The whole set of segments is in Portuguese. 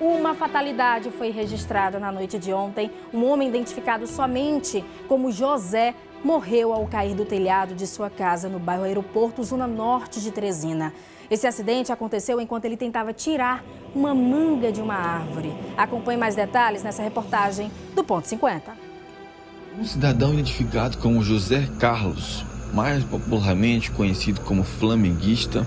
Uma fatalidade foi registrada na noite de ontem. Um homem identificado somente como José morreu ao cair do telhado de sua casa no bairro Aeroporto, zona norte de Teresina. Esse acidente aconteceu enquanto ele tentava tirar uma manga de uma árvore. Acompanhe mais detalhes nessa reportagem do Ponto 50. Um cidadão identificado como José Carlos, mais popularmente conhecido como flamenguista,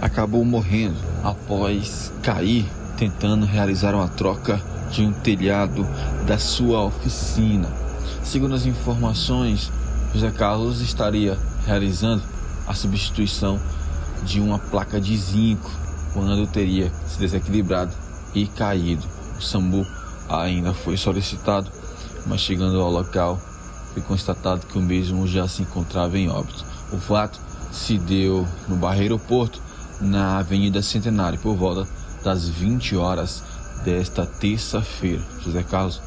acabou morrendo após cair tentando realizar uma troca de um telhado da sua oficina. Segundo as informações, José Carlos estaria realizando a substituição de uma placa de zinco quando teria se desequilibrado e caído. O SAMU ainda foi solicitado, mas chegando ao local foi constatado que o mesmo já se encontrava em óbito. O fato se deu no Barreiro Porto, na Avenida Centenário, por volta das 20 horas desta terça-feira. José Carlos,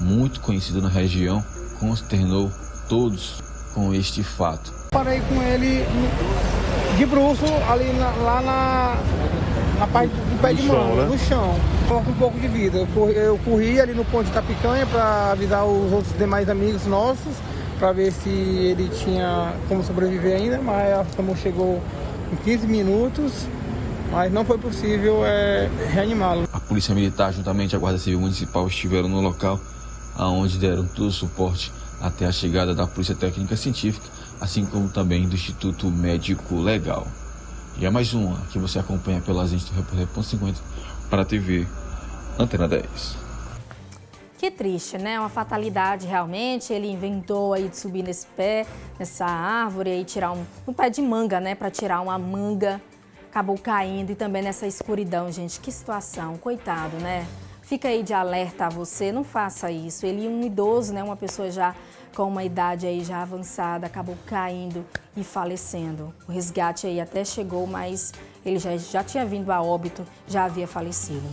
muito conhecido na região, consternou todos com este fato. Parei com ele de bruxo ali na, lá na, na parte do pé no de chão, mão, né? no chão. Com um pouco de vida. Eu corri, eu corri ali no ponte da picanha para avisar os outros demais amigos nossos para ver se ele tinha como sobreviver ainda, mas a SAMU chegou em 15 minutos mas não foi possível é, reanimá-lo. A Polícia Militar, juntamente à Guarda Civil Municipal, estiveram no local, aonde deram todo o suporte até a chegada da Polícia Técnica Científica, assim como também do Instituto Médico Legal. E é mais uma que você acompanha pelas agência do Repórter 50 para a TV Antena 10. Que triste, né? Uma fatalidade realmente. Ele inventou aí de subir nesse pé, nessa árvore e tirar um, um pé de manga, né? Para tirar uma manga acabou caindo e também nessa escuridão, gente. Que situação, coitado, né? Fica aí de alerta a você, não faça isso. Ele, um idoso, né, uma pessoa já com uma idade aí já avançada, acabou caindo e falecendo. O resgate aí até chegou, mas ele já, já tinha vindo a óbito, já havia falecido.